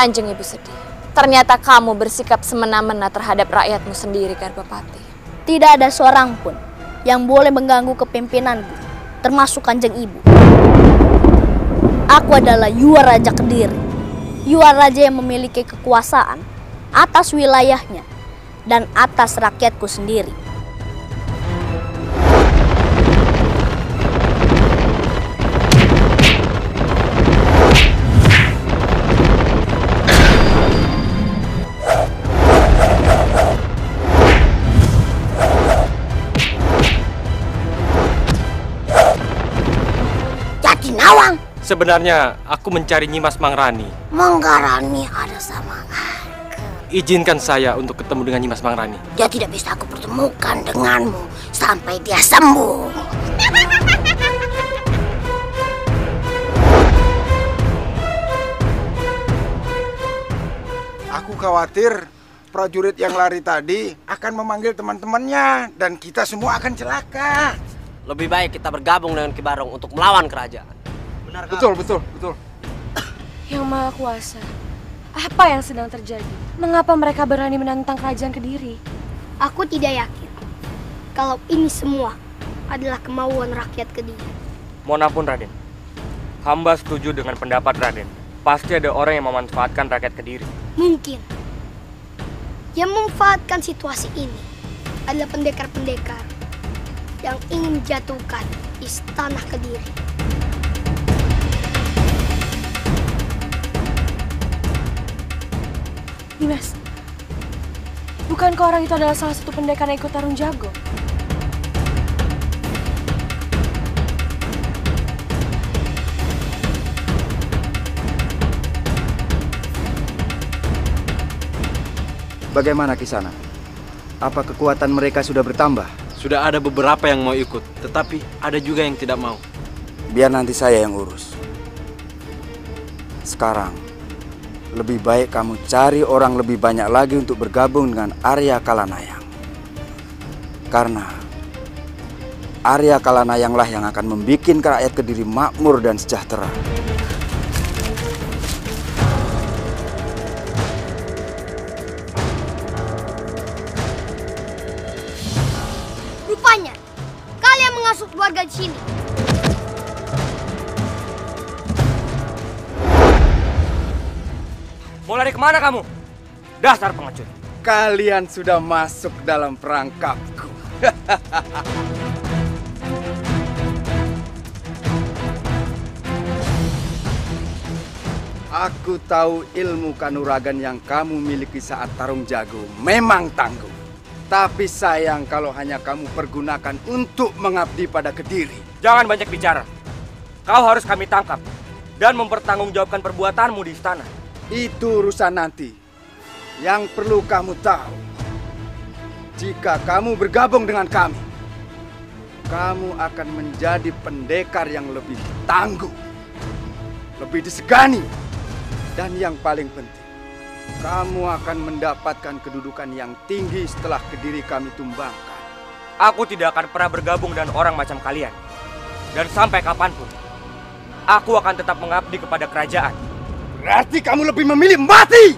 Kanjeng Ibu sedih. Ternyata kamu bersikap semena-mena terhadap rakyatmu sendiri, Garbapati. Tidak ada seorang pun yang boleh mengganggu kepemimpinanku, termasuk Kanjeng Ibu. Aku adalah Yuwa Raja Kediri. Yuwa Raja yang memiliki kekuasaan atas wilayahnya dan atas rakyatku sendiri. Sebenarnya aku mencari Nyimas Mangrani. Manggarani ada sama Izinkan saya untuk ketemu dengan Nyimas Mangrani. Dia tidak bisa aku pertemukan denganmu sampai dia sembuh. Aku khawatir prajurit yang lari tadi akan memanggil teman-temannya dan kita semua akan celaka. Lebih baik kita bergabung dengan Kibarong untuk melawan kerajaan. Benar Betul, betul, betul. Yang Maha Kuasa, apa yang sedang terjadi? Mengapa mereka berani menantang kerajaan Kediri? Aku tidak yakin kalau ini semua adalah kemauan rakyat Kediri. Mohon ampun Raden. Hamba setuju dengan pendapat Raden. Pasti ada orang yang memanfaatkan rakyat Kediri. Mungkin yang memanfaatkan situasi ini adalah pendekar-pendekar yang ingin menjatuhkan istana Kediri. Dimas, bukankah orang itu adalah salah satu pendekar yang ikut tarung jago? Bagaimana kisana? Apa kekuatan mereka sudah bertambah? Sudah ada beberapa yang mau ikut, tetapi ada juga yang tidak mau. Biar nanti saya yang urus. Sekarang, lebih baik kamu cari orang lebih banyak lagi untuk bergabung dengan Arya Kalanayang. Karena Arya Kalanayanglah yang akan membuat rakyat Kediri makmur dan sejahtera. Ke mana kamu? Dasar pengecut. Kalian sudah masuk dalam perangkapku. Aku tahu ilmu kanuragan yang kamu miliki saat tarung jago memang tangguh. Tapi sayang kalau hanya kamu pergunakan untuk mengabdi pada Kediri. Jangan banyak bicara. Kau harus kami tangkap dan mempertanggungjawabkan perbuatanmu di istana. Itu urusan nanti. Yang perlu kamu tahu, jika kamu bergabung dengan kami, kamu akan menjadi pendekar yang lebih tangguh, lebih disegani, dan yang paling penting, kamu akan mendapatkan kedudukan yang tinggi setelah kediri kami tumbangkan. Aku tidak akan pernah bergabung dengan orang macam kalian. Dan sampai kapan pun, aku akan tetap mengabdi kepada kerajaan. Berarti kamu lebih memilih mati!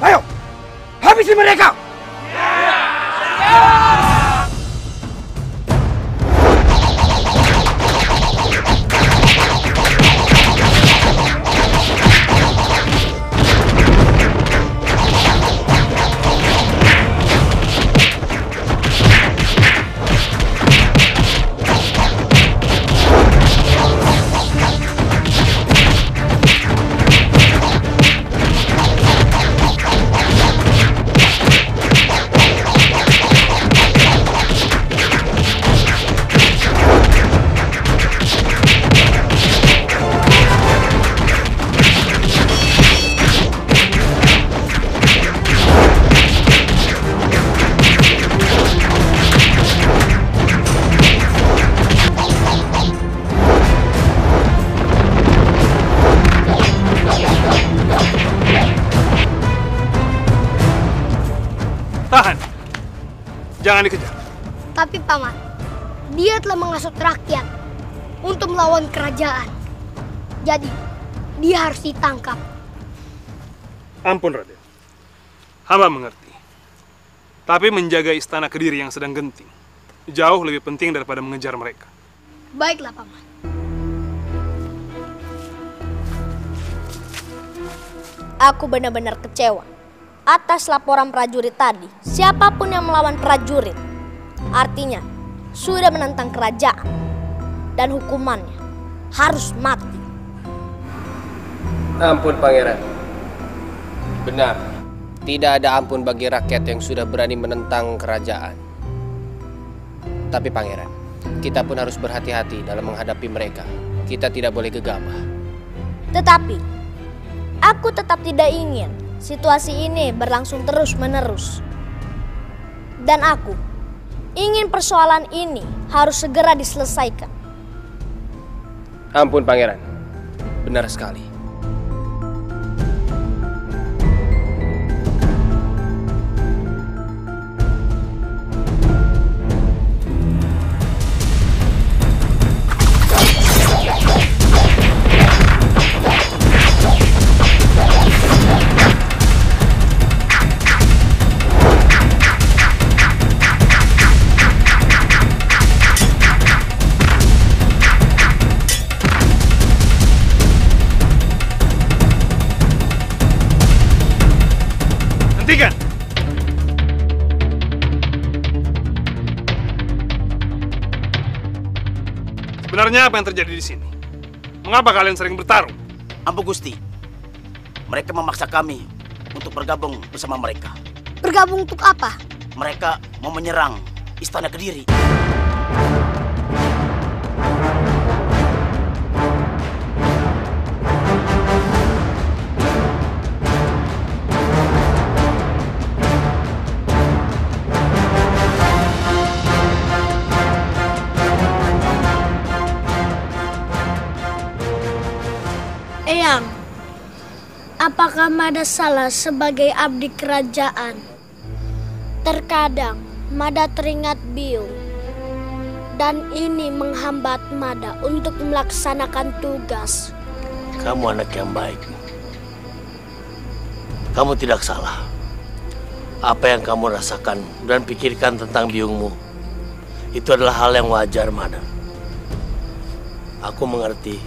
Ayo, habisi mereka! Tahan. Kerajaan. Jadi, dia harus ditangkap. Ampun Raden. Hamba mengerti. Tapi menjaga istana Kediri yang sedang genting jauh lebih penting daripada mengejar mereka. Baiklah, Paman. Aku benar-benar kecewa atas laporan prajurit tadi. Siapa pun yang melawan prajurit, artinya sudah menentang kerajaan dan hukumannya harus mati. Ampun pangeran. Benar. Tidak ada ampun bagi rakyat yang sudah berani menentang kerajaan. Tapi pangeran, kita pun harus berhati-hati dalam menghadapi mereka. Kita tidak boleh gegabah. Tetapi aku tetap tidak ingin situasi ini berlangsung terus-menerus. Dan aku ingin persoalan ini harus segera diselesaikan. Ampun pangeran. Benar sekali. Sebenarnya apa yang terjadi di sini? Mengapa kalian sering bertarung? Ampun Gusti, mereka memaksa kami untuk bergabung bersama mereka. Bergabung untuk apa? Mereka mau menyerang Istana Kediri. Apakah Mada salah sebagai abdi kerajaan? Terkadang Mada teringat Biung dan ini menghambat Mada untuk melaksanakan tugas. Kamu anak yang baik. Kamu tidak salah. Apa yang kamu rasakan dan pikirkan tentang biungmu itu adalah hal yang wajar, Madam. Aku mengerti.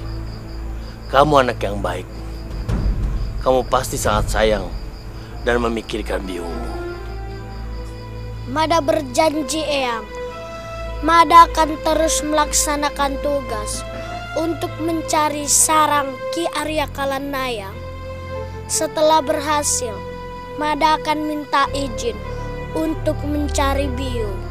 Kamu anak yang baik. Kamu pasti sangat sayang dan memikirkan biungmu. Mada berjanji Eyang, Mada akan terus melaksanakan tugas untuk mencari sarang Ki Arya Kalanayang. Setelah berhasil, Mada akan minta izin untuk mencari Biung.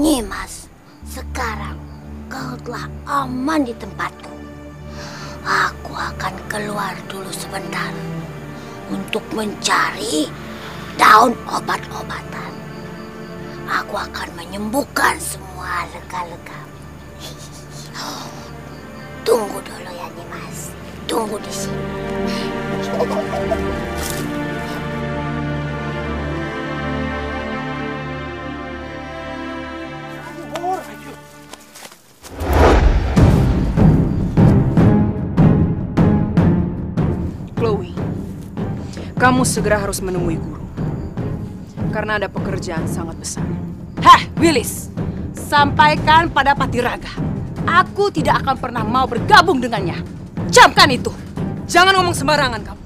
Nyimas, sekarang kau telah aman di tempatku. Aku akan keluar dulu sebentar untuk mencari daun obat-obatan. Aku akan menyembuhkan semua luka-luka. Tunggu dulu ya Nyimas. Tunggu di sini. Kamu segera harus menemui guru. Karena ada pekerjaan sangat besar. Heh, Willis, sampaikan pada Patiraga. Aku tidak akan pernah mau bergabung dengannya. Camkan itu. Jangan ngomong sembarangan kamu.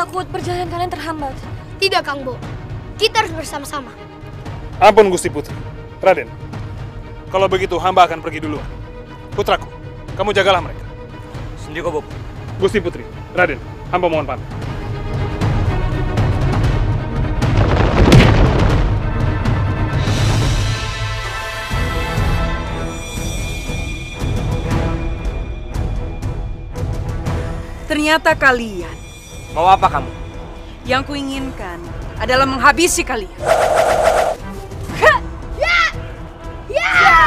Takut perjalanan kalian terhambat. Tidak, Kang Bo. Kita harus bersama-sama. Ampun Gusti Putri. Raden, kalau begitu hamba akan pergi duluan. Putraku, kamu jagalah mereka. Sendiri kok, Bob. Gusti Putri, Raden, hamba mohon pamit. Ternyata kalian. Mau apa kamu? Yang kuinginkan adalah menghabisi kalian. Ya! Ya!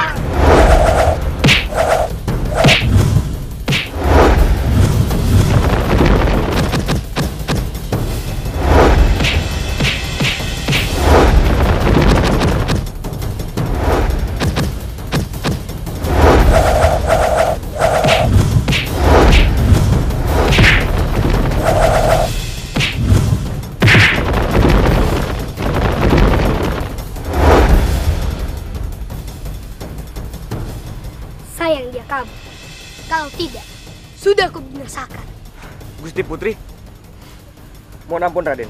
Mohon ampun Raden.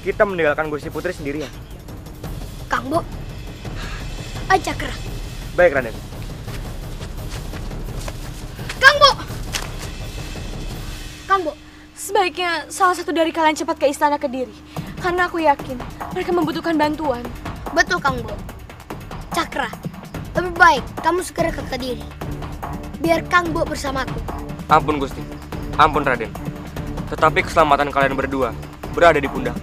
Kita meninggalkan Gusti Putri sendirian. Kang Bo, ajak gerak. Baik Raden. Kang Bo! Kang Bo, Sebaiknya salah satu dari kalian cepat ke istana Kediri. Karena aku yakin mereka membutuhkan bantuan. betul Kang Bo. Cakra, lebih baik kamu segera ke Kediri. Biar Kang Bo bersamaku. Ampun Gusti. Ampun Raden. Tetapi keselamatan kalian berdua berada di pundak.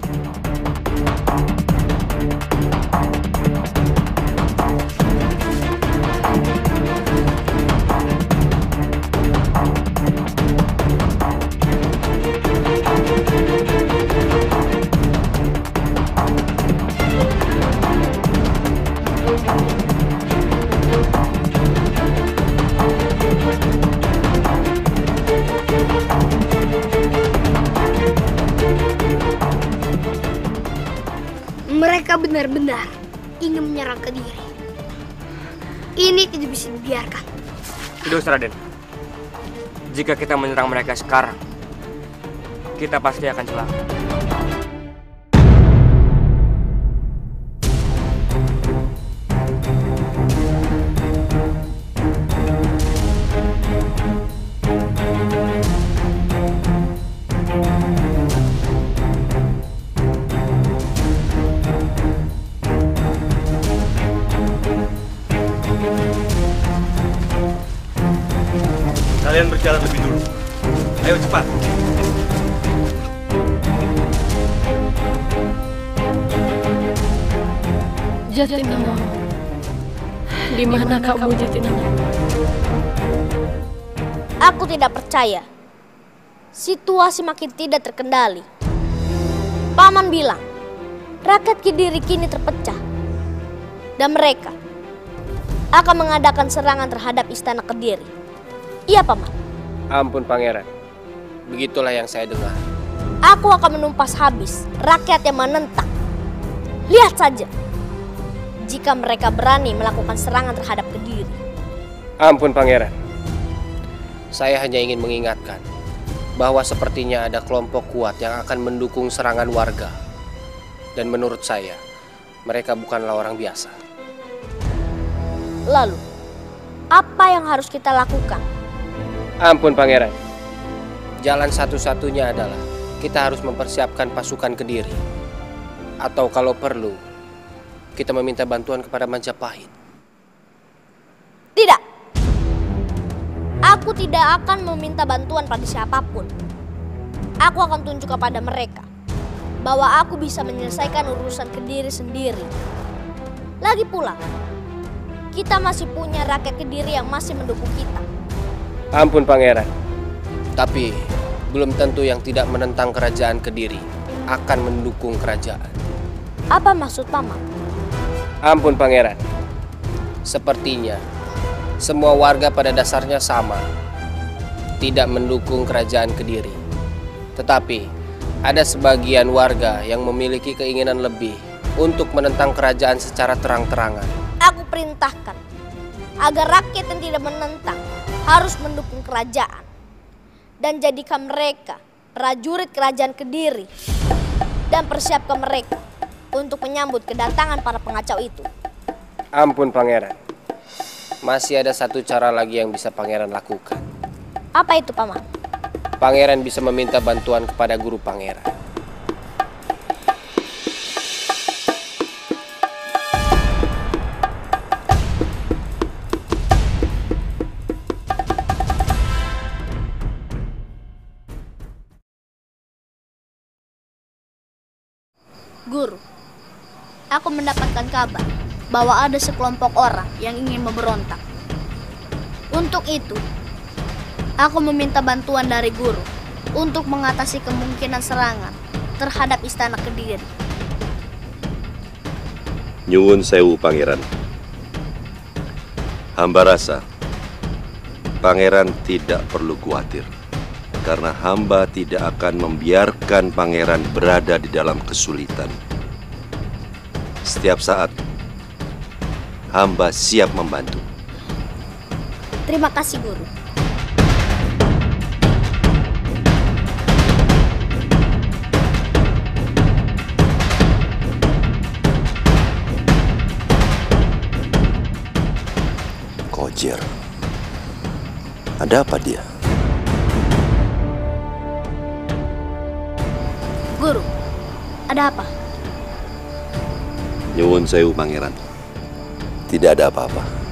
Usah Raden. Jika kita menyerang mereka sekarang, kita pasti akan celaka. Kamu Jatinangor? Aku tidak percaya. Situasi makin tidak terkendali. Paman bilang, rakyat Kediri kini terpecah. Dan mereka akan mengadakan serangan terhadap istana Kediri. Iya, Paman. Ampun pangeran. Begitulah yang saya dengar. Aku akan menumpas habis rakyat yang menentang. Lihat saja. Jika mereka berani melakukan serangan terhadap Kediri. Ampun pangeran. Saya hanya ingin mengingatkan bahwa sepertinya ada kelompok kuat yang akan mendukung serangan warga. Dan menurut saya, mereka bukanlah orang biasa. Lalu, apa yang harus kita lakukan? Ampun pangeran. Jalan satu-satunya adalah kita harus mempersiapkan pasukan Kediri. Atau kalau perlu, kita meminta bantuan kepada Majapahit. Tidak. Aku tidak akan meminta bantuan pada siapa pun. Aku akan tunjuk kepada mereka bahwa aku bisa menyelesaikan urusan Kediri sendiri. Lagi pula, kita masih punya rakyat Kediri yang masih mendukung kita. Ampun pangeran. Tapi belum tentu yang tidak menentang kerajaan Kediri akan mendukung kerajaan. Apa maksud paman? Ampun pangeran. Sepertinya semua warga pada dasarnya sama. Tidak mendukung kerajaan Kediri. Tetapi ada sebagian warga yang memiliki keinginan lebih untuk menentang kerajaan secara terang-terangan. Aku perintahkan agar rakyat yang tidak menentang harus mendukung kerajaan. dan jadikan mereka prajurit kerajaan Kediri dan persiapkan mereka untuk menyambut kedatangan para pengacau itu. Ampun pangeran. Masih ada satu cara lagi yang bisa pangeran lakukan. Apa itu, Paman? Pangeran bisa meminta bantuan kepada guru pangeran. Aku mendapatkan kabar bahwa ada sekelompok orang yang ingin memberontak. Untuk itu, aku meminta bantuan dari guru untuk mengatasi kemungkinan serangan terhadap istana Kediri. Nyuwun sewu pangeran. Hamba rasa pangeran tidak perlu khawatir karena hamba tidak akan membiarkan pangeran berada di dalam kesulitan. Setiap saat hamba siap membantu. Terima kasih, Guru. Kojer. Ada apa dia? Guru, ada apa? Nyuwun sewu pangeran. Tidak ada apa-apa.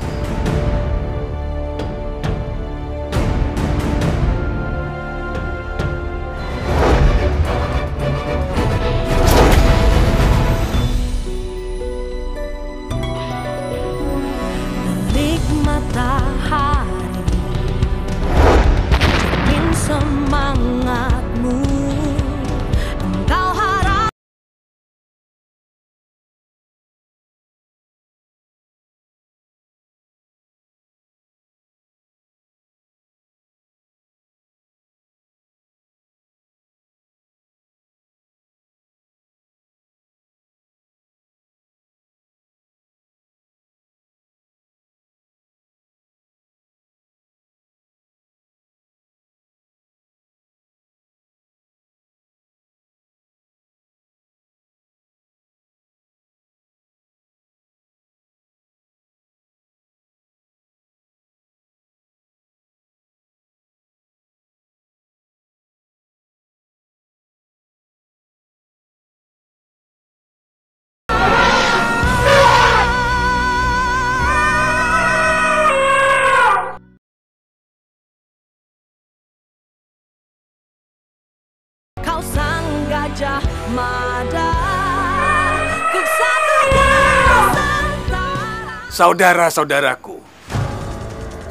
Saudara-saudaraku,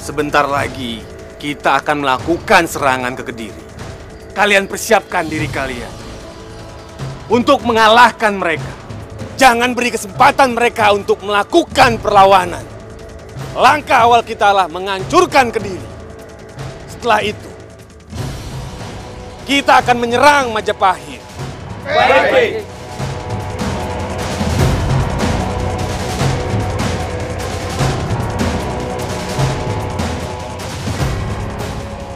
sebentar lagi kita akan melakukan serangan ke Kediri. Kalian persiapkan diri kalian untuk mengalahkan mereka. Jangan beri kesempatan mereka untuk melakukan perlawanan. Langkah awal kita adalah menghancurkan Kediri. Setelah itu, kita akan menyerang Majapahit. Baik.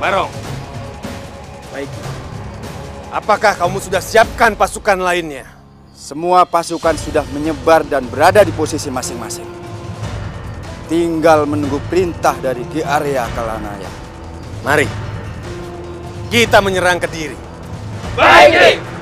Barong. Baik. Apakah kamu sudah siapkan pasukan lainnya? Semua pasukan sudah menyebar dan berada di posisi masing-masing. Tinggal menunggu perintah dari Ki Arya Kalanaya. Mari. Kita menyerang Kediri. Baik.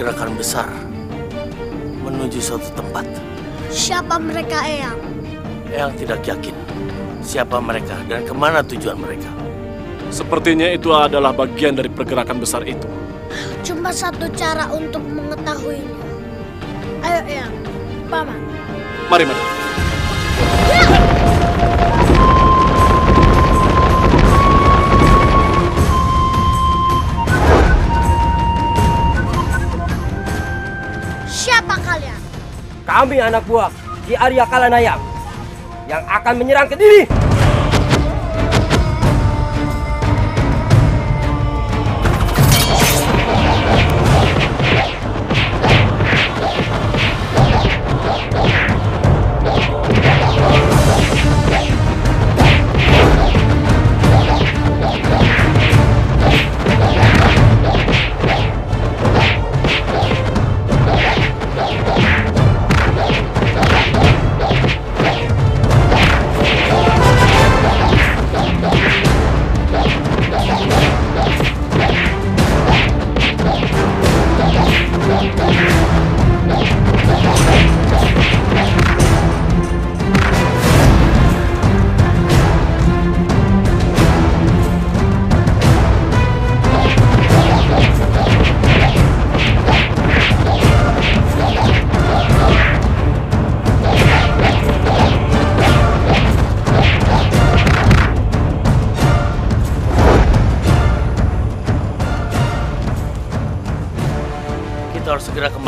Pergerakan besar menuju suatu tempat. Siapa mereka, Eyang? Yang tidak yakin siapa mereka dan ke mana tujuan mereka. Sepertinya itu adalah bagian dari pergerakan besar itu. Cuma satu cara untuk mengetahuinya. Ayo, ya, paman. Mari, mari. Kami anak buah Ki Arya Kalanayang yang akan menyerang Kediri.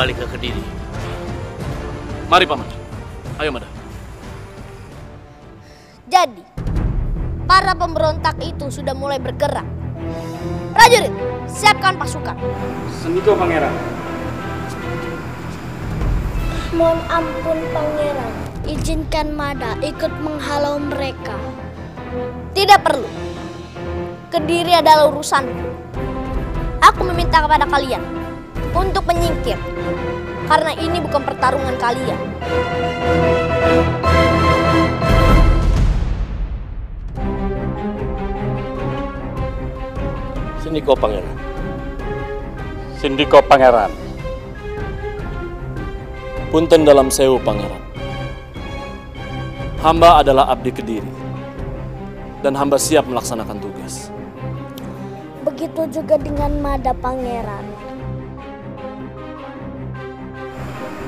Kembali ke Kediri. Mari, Paman. Ayo, Mada. Jadi, para pemberontak itu sudah mulai bergerak. Prajurit, siapkan pasukan. Sendiko Pangeran. Mohon ampun pangeran. Izinkan Mada ikut menghalau mereka. Tidak perlu. Kediri adalah urusanku. Aku meminta kepada kalian untuk menyingkir. Karena ini bukan pertarungan kalian. Sendiko Pangeran. Sindiko Pangeran. Punten dalam sewu Pangeran. Hamba adalah abdi Kediri. Dan hamba siap melaksanakan tugas. Begitu juga dengan Mada pangeran.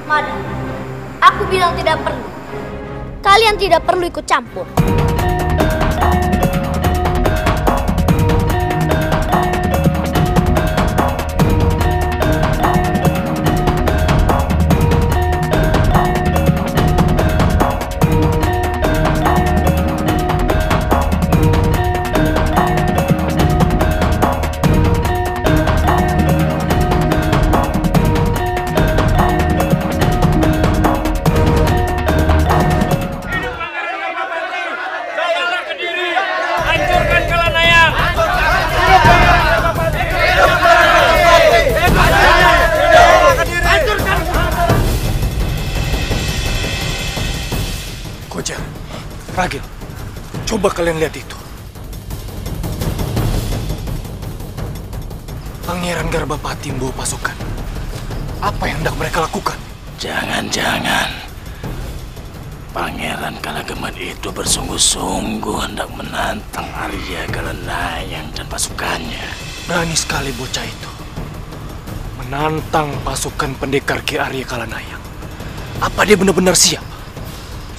Mada, aku bilang tidak perlu. Kalian tidak perlu ikut campur. Koja, Ragil, coba kalian lihat itu. Pangeran Garbapati membawa pasukan. Apa yang hendak mereka lakukan? Jangan-jangan Pangeran Kalageman itu bersungguh-sungguh hendak menantang Arya Kalanayang dan pasukannya. Berani sekali bocah itu. Menantang pasukan pendekar Ki Arya Kalanayang. Apa dia benar-benar siap?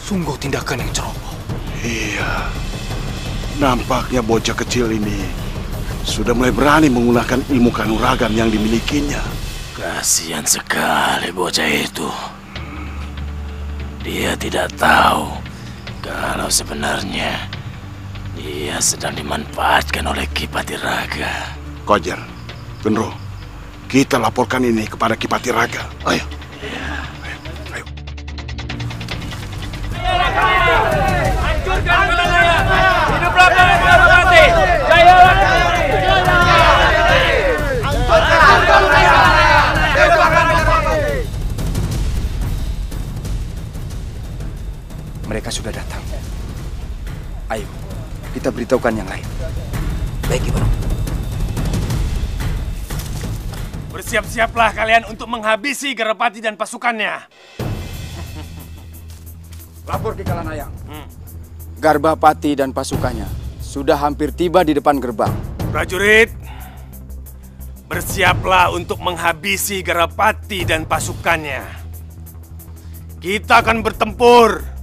Sungguh tindakan yang ceroboh. Iya. Nampaknya bocah kecil ini sudah mulai berani menggunakan ilmu kanuragan yang dimilikinya. Kasihan sekali bocah itu. Dia tidak tahu kalau sebenarnya dia sedang dimanfaatkan oleh Kipati Raga. Kojer, Genro, kita laporkan ini kepada Kipati Raga. Ayo. Sudah datang. Ayo, kita beritahukan yang lain. Baik, Ibu. Bersiap-siaplah kalian untuk menghabisi Garapati dan pasukannya. Lapor ke Kalanayang. Garbapati dan pasukannya sudah hampir tiba di depan gerbang. Prajurit, bersiaplah untuk menghabisi Garapati dan pasukannya. Kita akan bertempur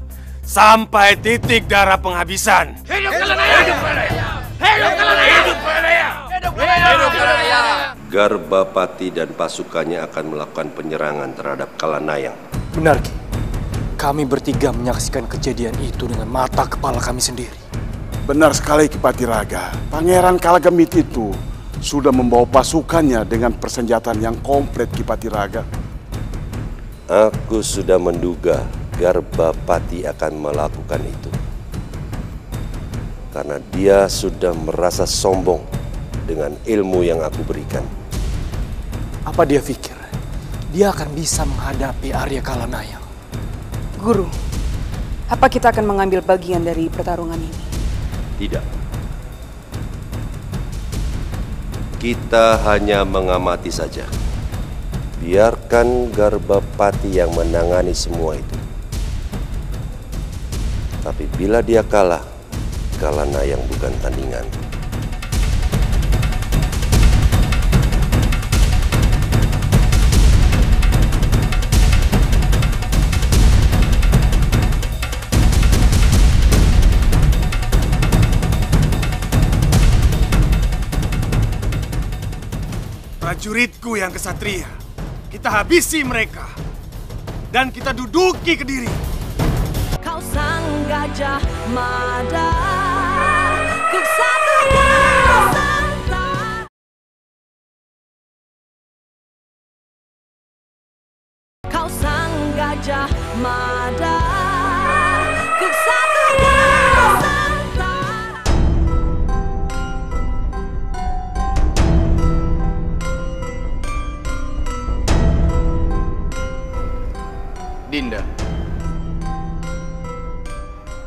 sampai titik darah penghabisan. Hidup Kalanaya! Hidup Kalanaya! Hidup Kalanaya! Hidup Kalanaya! Hidup Kalanaya! Garbapati dan pasukannya akan melakukan penyerangan terhadap Kalanayang. Benar, Ki. Kami bertiga menyaksikan kejadian itu dengan mata kepala kami sendiri. Benar sekali Kipati Raga. Pangeran Kalagemit itu sudah membawa pasukannya dengan persenjataan yang komplit Kipati Raga. Aku sudah menduga Garbapati akan melakukan itu. Karena dia sudah merasa sombong dengan ilmu yang aku berikan. Apa dia pikir dia akan bisa menghadapi Arya Kalanayang? Guru, apa kita akan mengambil bagian dari pertarungan ini? Tidak. Kita hanya mengamati saja. Biarkan Garbapati yang menangani semua itu. Tapi bila dia kalah, Kalanayang bukan tandingan. Prajuritku yang kesatria, kita habisi mereka. Dan kita duduki Kediri. Kau sang gajah mada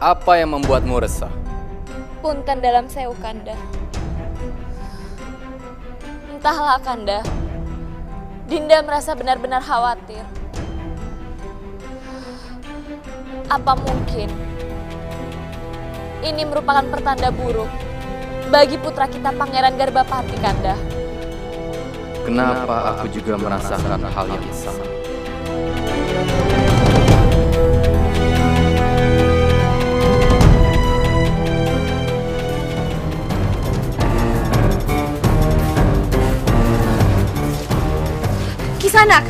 apa yang membuatmu resah? Punten dalam sewu Kanda. Entahlah Kanda. Dinda merasa benar-benar khawatir. Apa mungkin ini merupakan pertanda buruk bagi putra kita Pangeran Garbapati Kanda? Kenapa aku juga merasakan hal yang sama? Kisanak,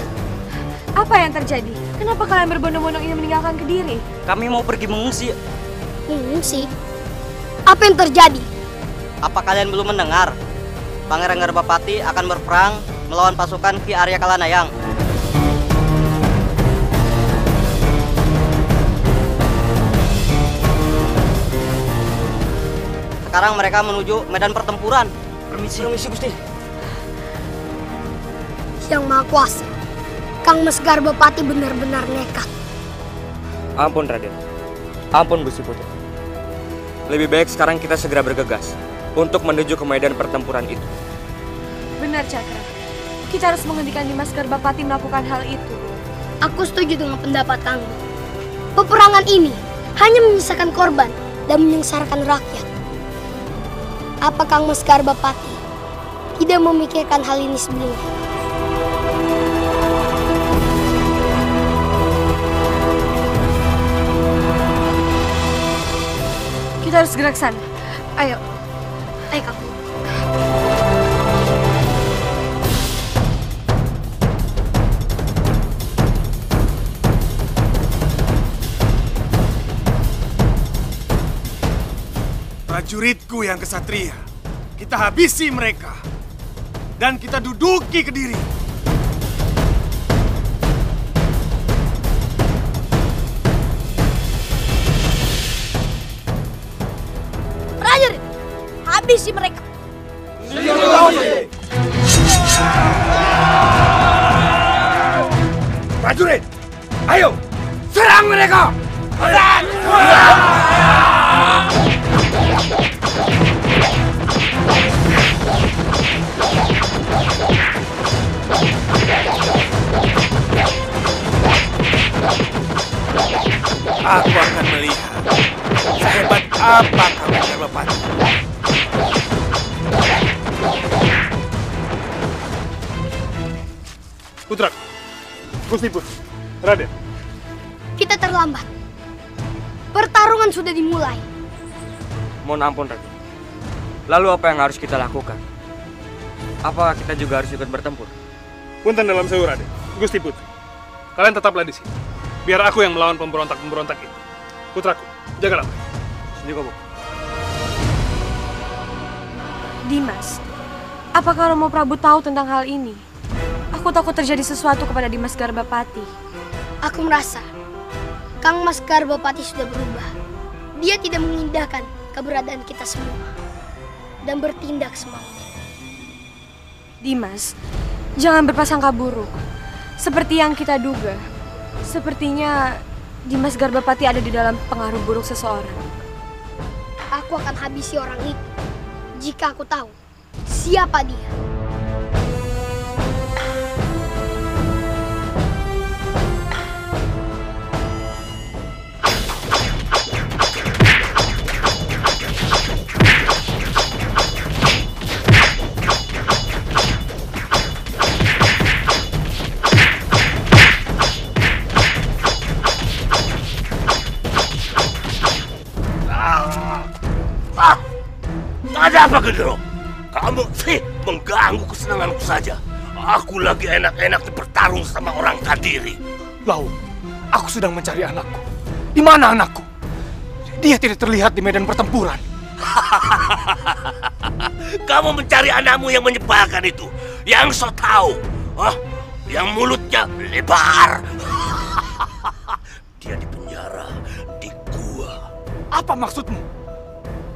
apa yang terjadi? Kenapa kalian berbondong-bondong ingin meninggalkan Kediri? Kami mau pergi mengungsi. Mengungsi? Apa yang terjadi? Apa kalian belum mendengar? Pangeran Garbapati akan berperang melawan pasukan Ki Arya Kalanayang. Sekarang mereka menuju medan pertempuran. Permisi. Permisi, Gusti. Yang Maha Kuasa, Kang Mas Garbapati benar-benar nekat. Ampun Raden. Ampun Gusti Putri. Lebih baik sekarang kita segera bergegas untuk menuju ke medan pertempuran itu. Benar, Cakra. Kita harus menghentikan Dimas Garbapati melakukan hal itu. Aku setuju dengan pendapat Kang. Peperangan ini hanya menyisakan korban dan menyengsarakan rakyat. Apa Kang Mas Garbapati tidak memikirkan hal ini sebelumnya? Kita harus gerak sana. Ayo. Ayo, Kang. Prajuritku yang kesatria, kita habisi mereka. Dan kita duduki Kediri. Prajurit, habisi mereka. Prajurit, ayo serang mereka! Aku akan melihat sehebat apa kamu Garbapati. Putra, Gusti Put, Raden. Kita terlambat. Pertarungan sudah dimulai. Mohon ampun, Raden. Lalu apa yang harus kita lakukan? Apakah kita juga harus ikut bertempur? Punten dalam sewu, Raden. Gusti Put, kalian tetaplah di sini. Biar aku yang melawan pemberontak-pemberontak itu. Putraku, jagalah. Juga, Dimas, apakah Romo Prabu tahu tentang hal ini? Aku takut terjadi sesuatu kepada Dimas Garbapati. Aku merasa Kang Mas Garbapati sudah berubah. Dia tidak mengindahkan keberadaan kita semua dan bertindak semaunya. Dimas, jangan berprasangka buruk. Seperti yang kita duga, sepertinya Dimas Garbapati ada di dalam pengaruh buruk seseorang. Aku akan habisi orang itu jika aku tahu siapa dia. Ada apa Gendro? Kamu sih mengganggu kesenanganku saja. Aku lagi enak-enak bertarung sama orang Kadiri. Lau, aku sedang mencari anakku. Di mana anakku? Dia tidak terlihat di medan pertempuran. Kamu mencari anakmu yang menyebalkan itu, yang so tahu, Hah? yang mulutnya lebar. Dia di penjara di gua. Apa maksudmu?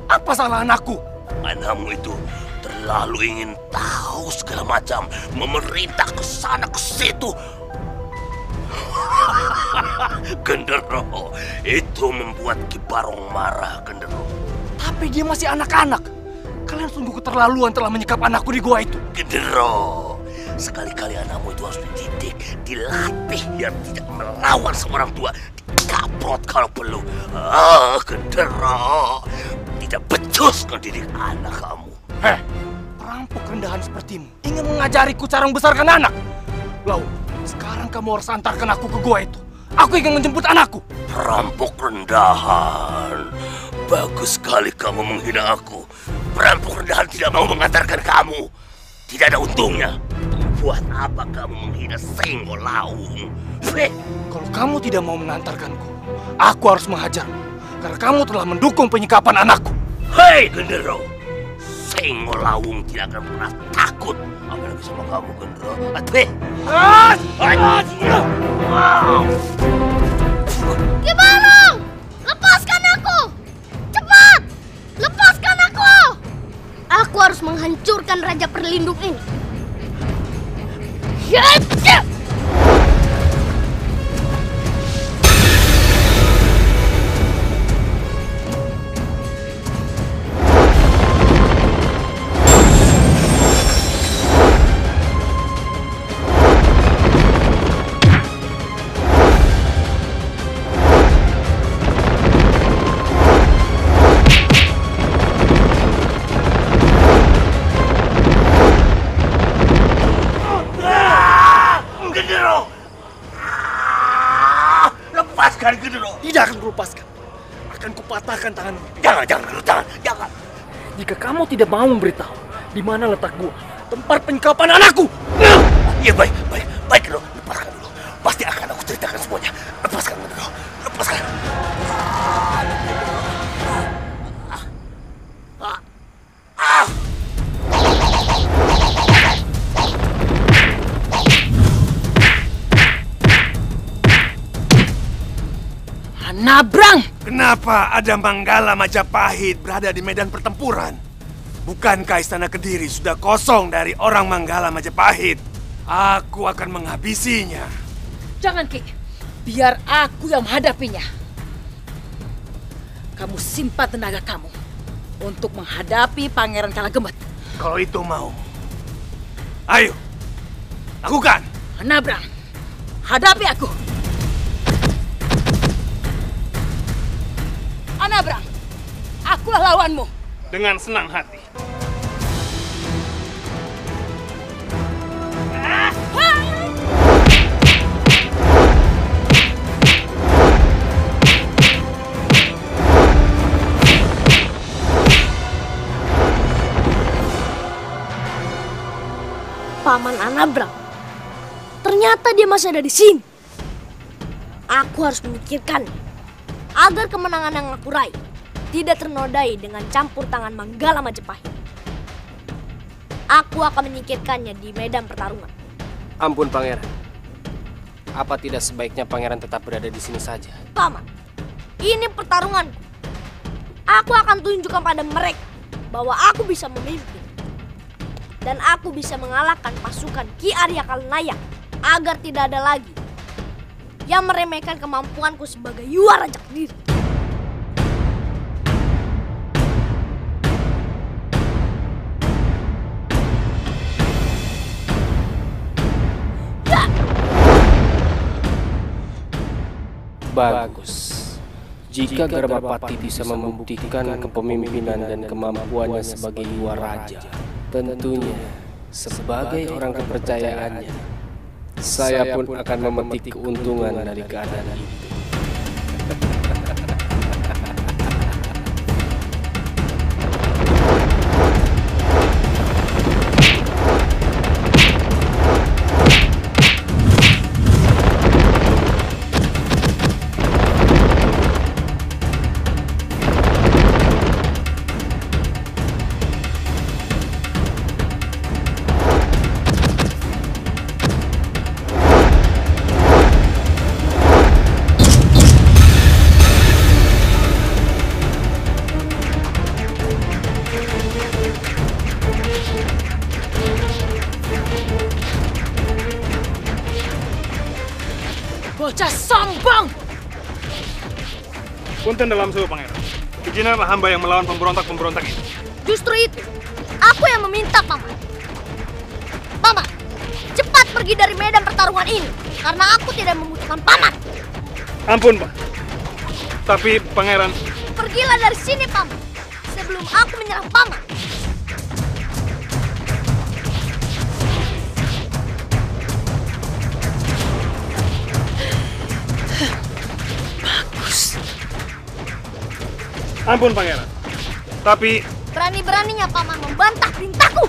Apa salah anakku? Anakmu itu terlalu ingin tahu segala macam, memerintah ke sana ke situ. Gendero, itu membuat Ki Barong marah, Gendero. Tapi dia masih anak-anak. Kalian sungguh keterlaluan telah menyekap anakku di gua itu. Gendero, sekali-kali anakmu itu harus dididik, dilatih biar tidak melawan seorang tua, dikaprot kalau perlu. Ah, Gendero, tidak becus mendidik anak kamu. Heh, perampok rendahan sepertimu ingin mengajariku cara membesarkan anak. Lau, sekarang kamu harus antarkan aku ke gua itu. Aku ingin menjemput anakku. Perampok rendahan. Bagus sekali kamu menghina aku. Perampok rendahan tidak mau mengantarkan kamu. Tidak ada untungnya. Buat apa kamu menghina Senggo Laung? Heh, Kalau kamu tidak mau mengantarkanku, aku harus menghajarmu. Karena kamu telah mendukung penyikapan anakku. Hei Gendero, Senggo Laung tidak akan pernah takut. Apalagi sama kamu Gendero. Hei, Ki Barong! Lepaskan aku! Cepat! Lepaskan aku! Aku harus menghancurkan Raja Perlindung ini. Yaja! Tidak mau memberitahu di mana letak gua, tempat penyikapan anakku. Iya baik, baik, baik Gendero. Lepaskan dulu. Pasti akan aku ceritakan semuanya. Lepaskan Gendero. Lepaskan. Nabrang! Kenapa ada Manggala Majapahit berada di medan pertempuran? Bukankah istana Kediri sudah kosong dari orang Manggala Majapahit? Aku akan menghabisinya. Jangan, Ki. Biar aku yang menghadapinya. Kamu simpan tenaga kamu untuk menghadapi Pangeran Kalagemet. Kalau itu mau. Ayo, lakukan. Nabrang, hadapi aku. Anabrang, akulah lawanmu. Dengan senang hati. Paman Anabrang. Ternyata dia masih ada di sini. Aku harus memikirkan agar kemenangan yang aku raih tidak ternodai dengan campur tangan Manggala Majapahit. Aku akan menyingkirkannya di medan pertarungan. Ampun pangeran. Apa tidak sebaiknya pangeran tetap berada di sini saja? Paman, ini pertarunganku. Aku akan tunjukkan pada mereka bahwa aku bisa memimpin. Dan aku bisa mengalahkan pasukan Ki Arya Kalnaya agar tidak ada lagi yang meremehkan kemampuanku sebagai yuara diri. Bagus. Jika Garbapati bisa membuktikan kepemimpinan dan kemampuannya sebagai yuara raja, tentunya sebagai orang kepercayaannya, saya pun akan memetik keuntungan dari keadaan itu. Punten dalam suhu pangeran. Izinkanlah hamba yang melawan pemberontak-pemberontak ini. Justru itu, aku yang meminta paman. Paman, cepat pergi dari medan pertarungan ini karena aku tidak membutuhkan paman. Ampun, Pak. Tapi pangeran, Pergilah dari sini, paman. Sebelum aku menyerang paman. Ampun pangeran. Tapi Berani-beraninya paman membantah perintahku.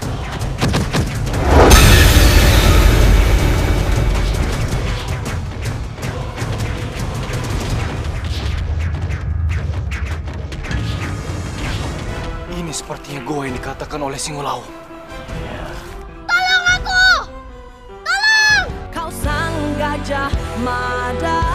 Ini sepertinya goa yang dikatakan oleh Singolawu. Tolong aku! Tolong! Kau sang gajah mada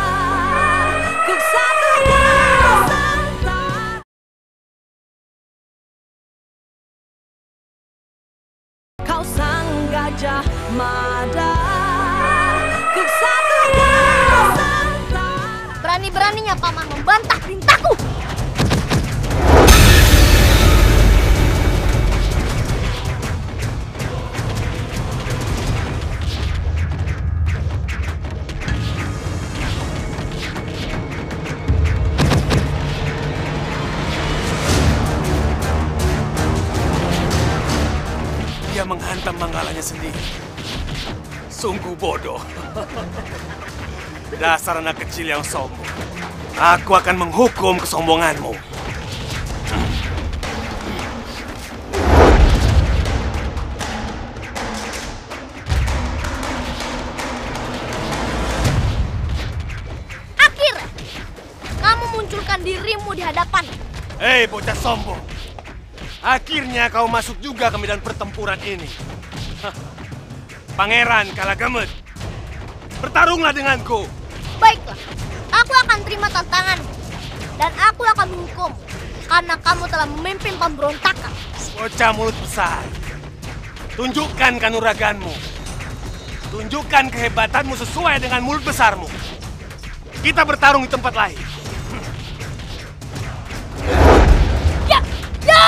anak kecil yang sombong. Aku akan menghukum kesombonganmu. Akhirnya, kamu munculkan dirimu di hadapan. Hei bocah sombong. Akhirnya kau masuk juga ke medan pertempuran ini. Hah. Pangeran Kalagemet. Bertarunglah denganku. Akan terima tantanganmu. Dan aku akan menghukum karena kamu telah memimpin pemberontakan. Bocah mulut besar. Tunjukkan kanuraganmu. Tunjukkan kehebatanmu sesuai dengan mulut besarmu. Kita bertarung di tempat lain. Ya, ya,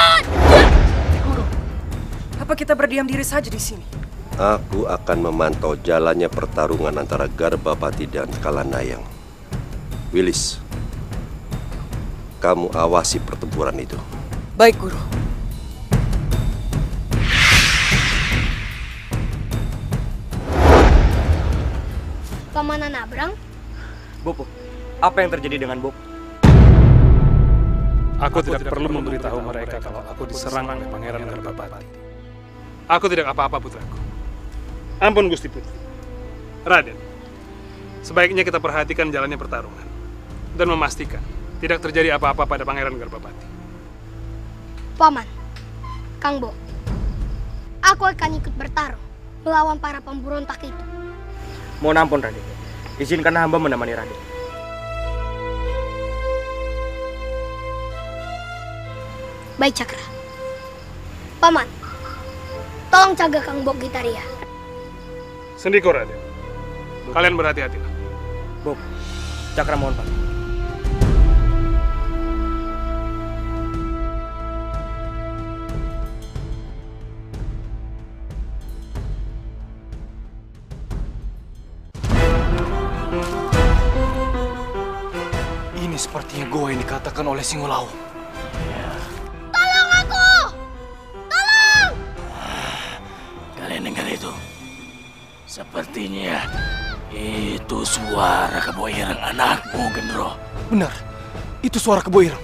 Apa kita berdiam diri saja di sini? Aku akan memantau jalannya pertarungan antara Garbapati dan Kalanayang. Willis, kamu awasi pertempuran itu. Baik, Guru. Paman Nabrang, Bopo, apa yang terjadi dengan Bopo? Aku tidak perlu memberitahu mereka kalau aku diserang oleh Pangeran Garbapati. Aku tidak apa-apa putraku. Ampun Gusti Putri. Raden, sebaiknya kita perhatikan jalannya pertarungan dan memastikan tidak terjadi apa-apa pada Pangeran Garbapati. Paman, Kang Bo, aku akan ikut bertarung melawan para pemberontak itu. Mohon ampun Raden. Izinkan hamba menemani Raden. Baik Cakra. Paman, tolong jaga Kang Bo Gitaria. Sendiko Raden. Kalian berhati-hatilah. Bob, Cakra mohon pamit. Sepertinya goa yang dikatakan oleh Singolawu. Tolong aku! Tolong! Kalian dengar itu? Sepertinya itu suara keboiran anakmu, Gendro. Benar, itu suara keboirang.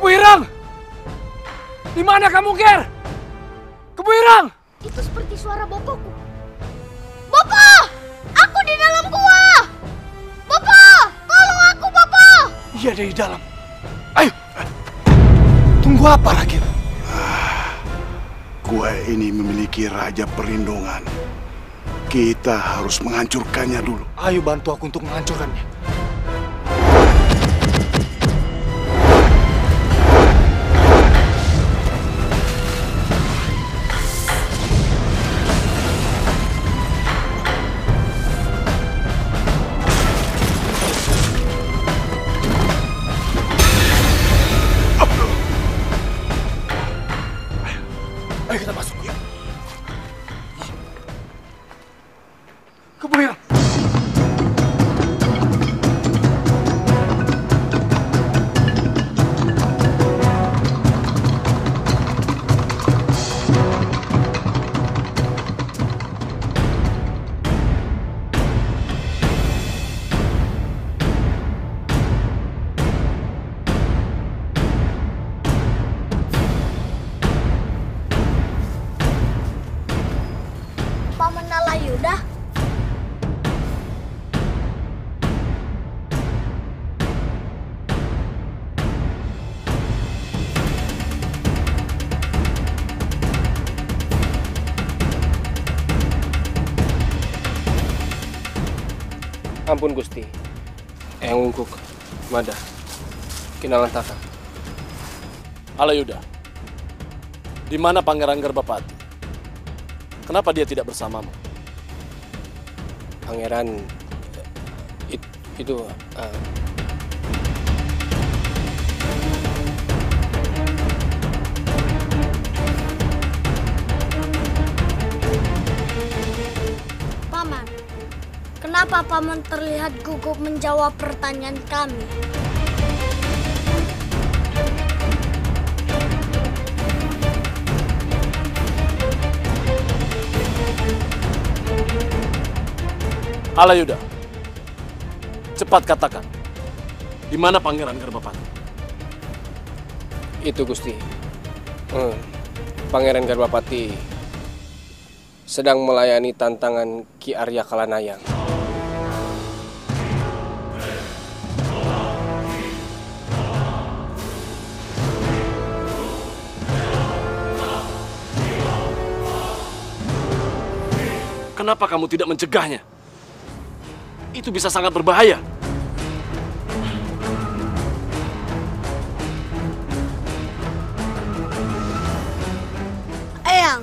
Keboirang! Di mana kamu, Ger? Keboirang! Itu seperti suara bopoku. Iya, ada di dalam. Ayo! Tunggu apa lagi? Gua ini memiliki raja perlindungan. Kita harus menghancurkannya dulu. Ayo bantu aku untuk menghancurkannya. Ampun Gusti. Eyang Ungkuk, Mada, Kinalantaka. Alayuda, di mana Pangeran Garbapati? Kenapa dia tidak bersamamu? Pangeran it- itu eh, kenapa Paman terlihat gugup menjawab pertanyaan kami? Alayuda, cepat katakan, di mana Pangeran Garbapati? itu Gusti. Hmm, Pangeran Garbapati sedang melayani tantangan Ki Arya Kalanayang. Kenapa kamu tidak mencegahnya? Itu bisa sangat berbahaya. Eyang,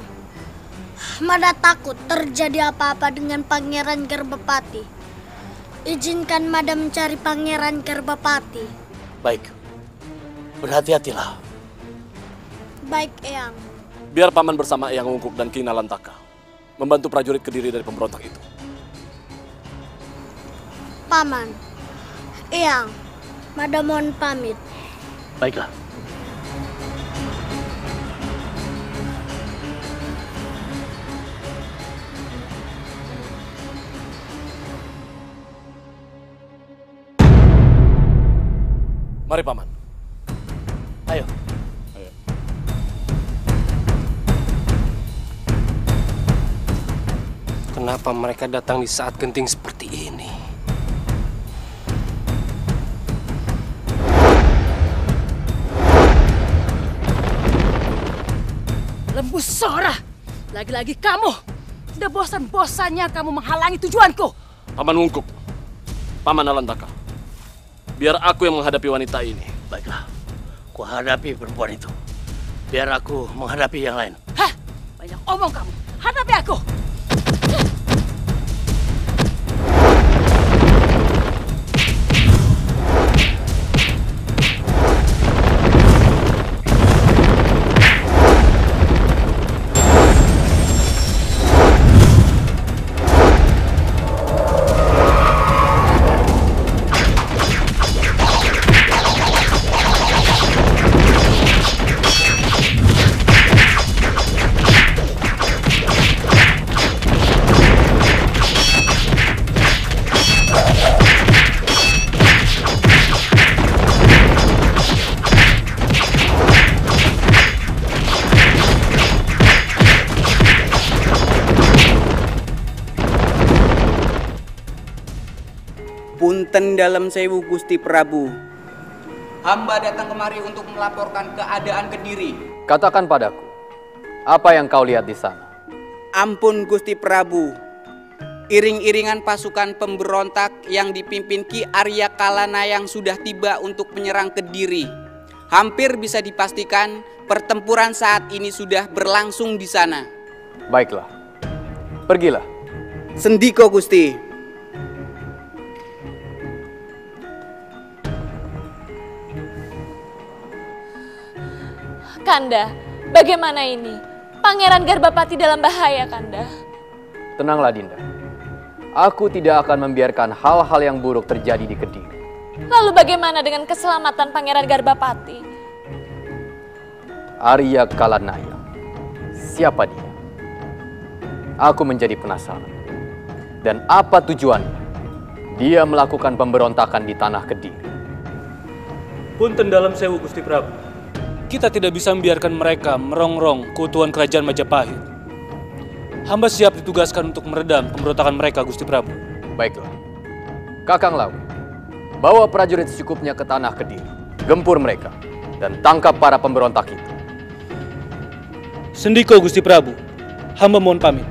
Mada takut terjadi apa-apa dengan Pangeran Gerbapati. Izinkan Mada mencari Pangeran Gerbapati. Baik, berhati-hatilah. Baik, Eyang. Biar paman bersama Eyang Ungkuk dan Ki Nalantaka membantu prajurit kediri dari pemberontak itu. Paman, Eyang, Mada mohon pamit. Baiklah. Mari paman. Ayo. Kenapa mereka datang di saat genting seperti ini? Lembu Sora, lagi-lagi kamu. Tidak bosan-bosannya kamu menghalangi tujuanku. Paman Wungkuk. Paman Alantaka. Biar aku yang menghadapi wanita ini. Baiklah. Ku hadapi perempuan itu. Biar aku menghadapi yang lain. Hah? Banyak omong kamu. Hadapi aku. Dalam sewu Gusti Prabu. Hamba datang kemari untuk melaporkan keadaan Kediri. Katakan padaku, apa yang kau lihat di sana? Ampun Gusti Prabu. Iring-iringan pasukan pemberontak yang dipimpin Ki Arya Kalana yang sudah tiba untuk menyerang Kediri. Hampir bisa dipastikan pertempuran saat ini sudah berlangsung di sana. Baiklah, pergilah. Sendiko Gusti. Kanda, bagaimana ini? Pangeran Garbapati dalam bahaya, Kanda. Tenanglah Dinda. Aku tidak akan membiarkan hal-hal yang buruk terjadi di Kediri. Lalu bagaimana dengan keselamatan Pangeran Garbapati? Arya Kalanaya. Siapa dia? Aku menjadi penasaran. Dan apa tujuannya? Dia melakukan pemberontakan di tanah Kediri. Punten dalam sewu Gusti Prabu. Kita tidak bisa membiarkan mereka merongrong keutuhan kerajaan Majapahit. Hamba siap ditugaskan untuk meredam pemberontakan mereka, Gusti Prabu. Baiklah. Kakang Lawi, bawa prajurit secukupnya ke tanah Kediri. Gempur mereka dan tangkap para pemberontak itu. Sendiko, Gusti Prabu. Hamba mohon pamit.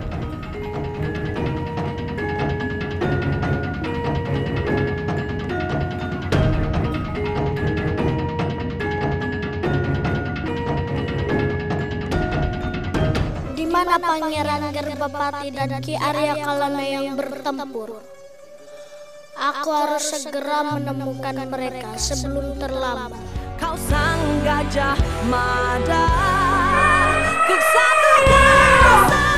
Garbapati dan Ki Arya Kalana yang bertempur? Aku harus segera menemukan mereka sebelum terlambat. Kau sang gajah mada Kesatuan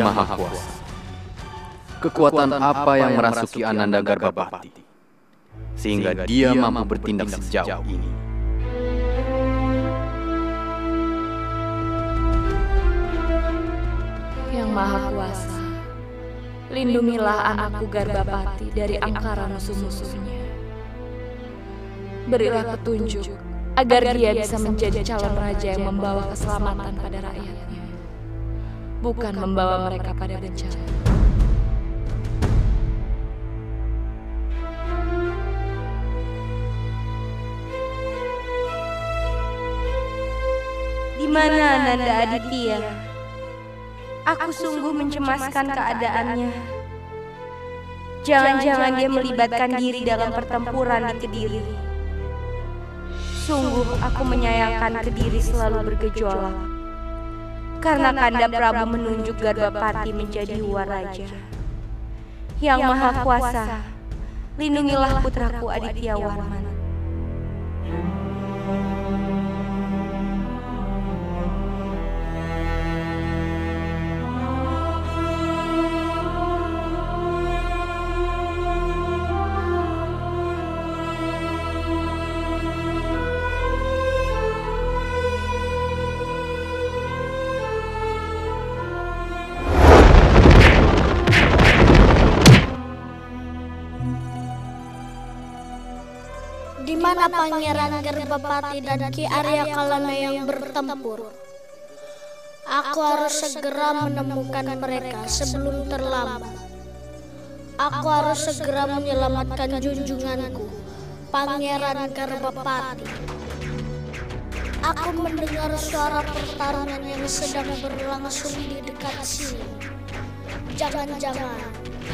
Maha Kuasa. Kekuatan apa yang merasuki Ananda Garbapati? Sehingga dia mampu bertindak sejauh ini. Yang Maha Kuasa, lindungilah anakku Garbapati dari angkara musuh-musuhnya. Berilah petunjuk agar dia bisa menjadi calon raja yang membawa keselamatan pada rakyatnya. Bukan membawa mereka pada bencana. Di mana Nanda Aditya? Aku sungguh mencemaskan keadaannya. Jangan-jangan dia melibatkan diri dalam pertempuran di Kediri. Sungguh aku menyayangkan Kediri selalu bergejolak. Karena Kanda Prabu menunjuk Garbapati menjadi Waraja. Yang Maha Kuasa, lindungilah putraku Aditya Warman. Mana Pangeran Garbapati dan Ki Arya Kalana yang bertempur? Aku harus segera menemukan mereka sebelum terlambat. Aku harus segera menyelamatkan junjunganku, Pangeran Garbapati. Aku mendengar suara pertarungan yang sedang berlangsung di dekat sini. Jangan-jangan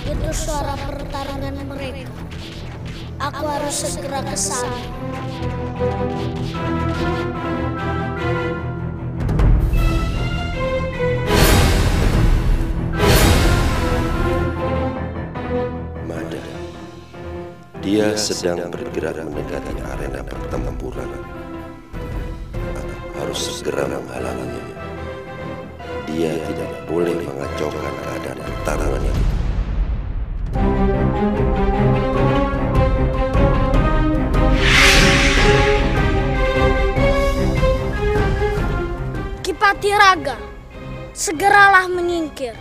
itu suara pertarungan mereka. Aku harus segera ke sana. Mada. Dia sedang bergerak mendekati arena pertempuran. Aku harus segera menghalanginya. Dia tidak boleh mengacaukan keadaan pertarungan ini. Kipati Raga, segeralah menyingkir.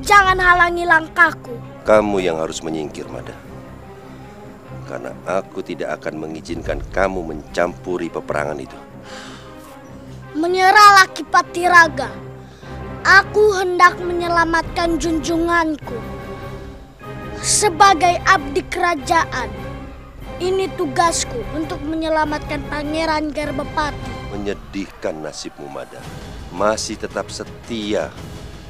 Jangan halangi langkahku. Kamu yang harus menyingkir, Mada. Karena aku tidak akan mengizinkan kamu mencampuri peperangan itu. Menyerahlah Kipati Raga. Aku hendak menyelamatkan junjunganku. Sebagai abdi kerajaan, ini tugasku untuk menyelamatkan Pangeran Garbapati. Menyedihkan nasibmu, Mada. Masih tetap setia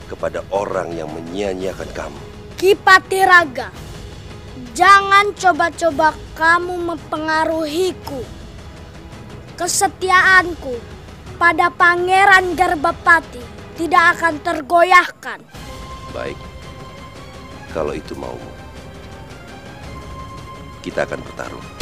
kepada orang yang menyia-nyiakan kamu. Kipati Raga, jangan coba-coba kamu mempengaruhiku. Kesetiaanku pada Pangeran Garbapati tidak akan tergoyahkan. Baik, kalau itu maumu, kita akan bertarung.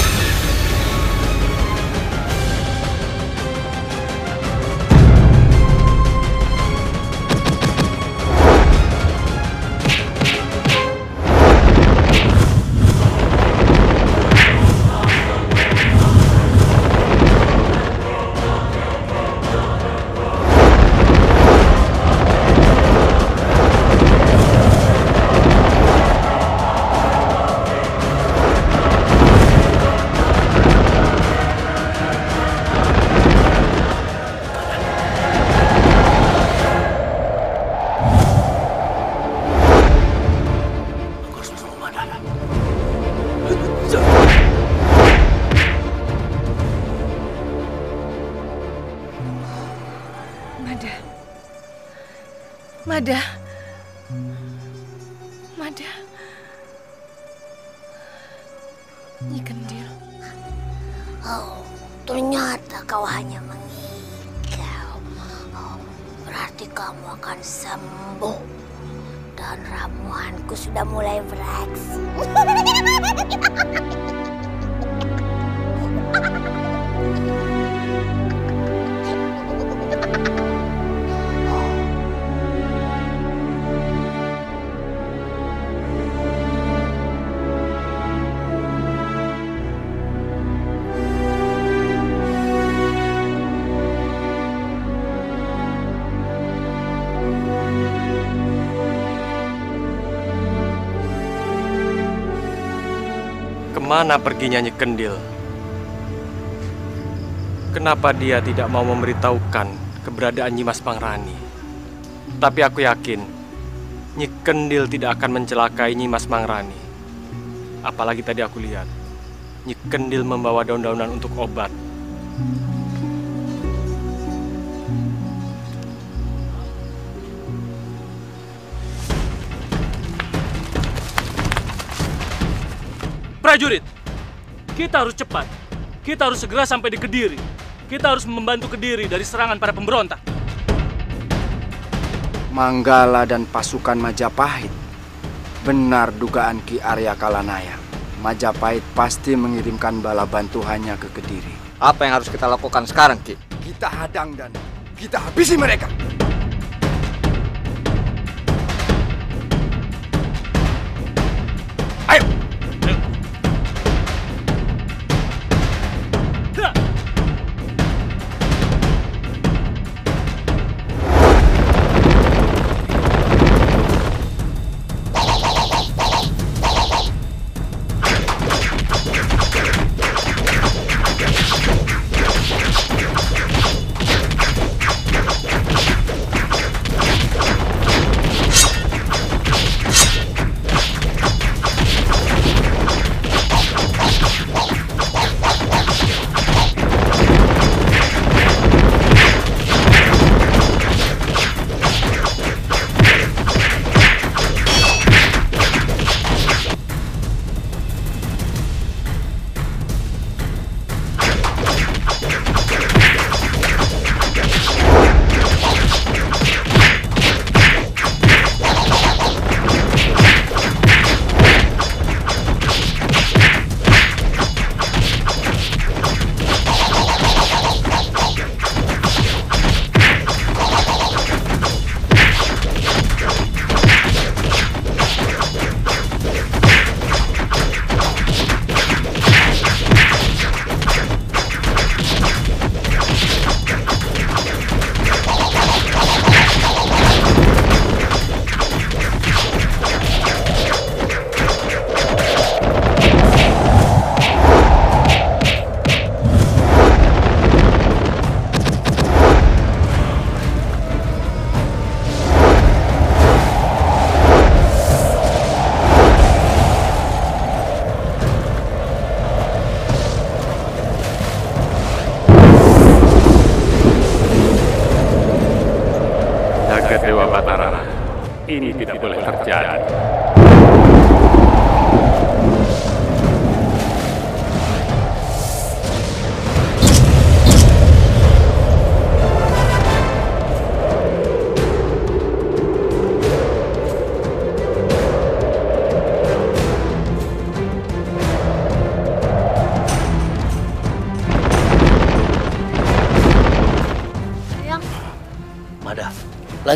Ke mana perginya Nyi Kendil? Kenapa dia tidak mau memberitahukan keberadaan Nyimas Pangrani? Tetapi aku yakin Nyi Kendil tidak akan mencelakai Nyi Mas Mangrani. Apalagi tadi aku lihat Nyi Kendil membawa daun-daunan untuk obat. Prajurit, kita harus cepat. Kita harus segera sampai di Kediri. Kita harus membantu Kediri dari serangan para pemberontak. Manggala dan pasukan Majapahit. Benar dugaan Ki Arya Kalanaya. Majapahit pasti mengirimkan bala bantuannya ke Kediri. Apa yang harus kita lakukan sekarang, Ki? Kita hadang dan kita habisi mereka.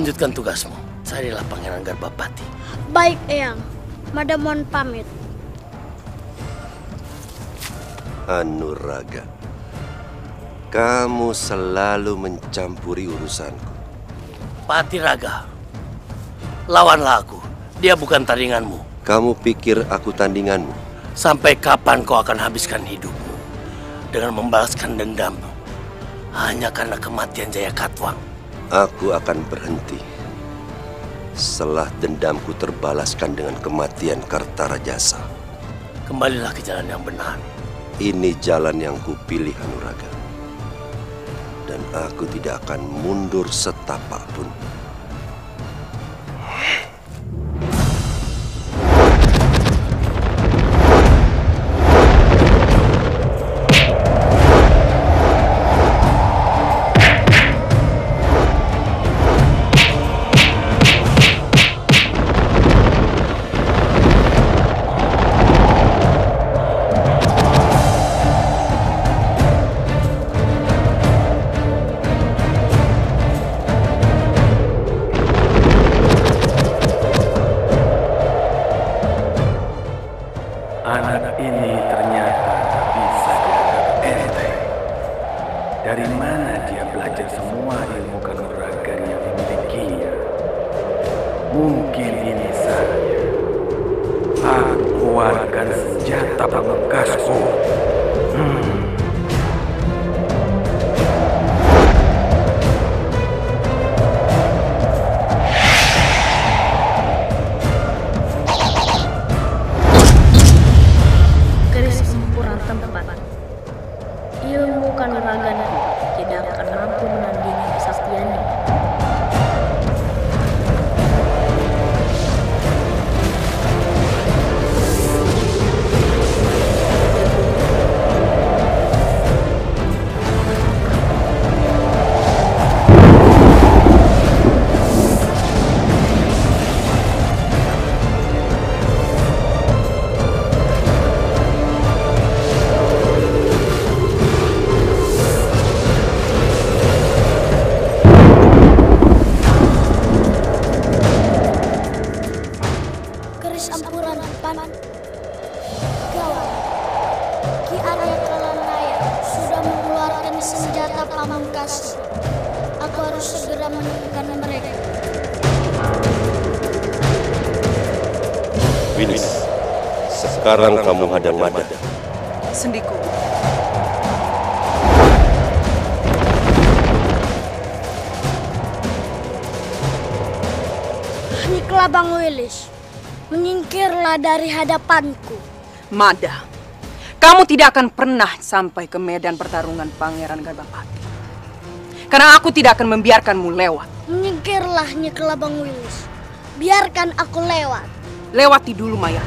Lanjutkan tugasmu. Saya adalah Pangeran Garbapati. baik Eyang. Mada mohon pamit. Anuraga, kamu selalu mencampuri urusanku. Patiraga, lawanlah aku. Dia bukan tandinganmu. Kamu pikir aku tandinganmu? Sampai kapan kau akan habiskan hidupmu dengan membalaskan dendammu hanya karena kematian Jaya Katwang? Aku akan berhenti setelah dendamku terbalaskan dengan kematian Kartarajasa. Kembalilah ke jalan yang benar. Ini jalan yang kupilih Anuraga. Dan aku tidak akan mundur setapak pun. Ini ternyata bisa dianggap enteng. Dari mana dia belajar semua ilmu kanuragan yang dimilikinya? Mungkin ini saja. Aku keluarkan senjata pamungkasku. Hadapanku. Mada, kamu tidak akan pernah sampai ke medan pertarungan Pangeran Garbapati. Karena aku tidak akan membiarkanmu lewat. Menyingkirlah Niklah Bang Wilis. Biarkan aku lewat. Lewati dulu Maya.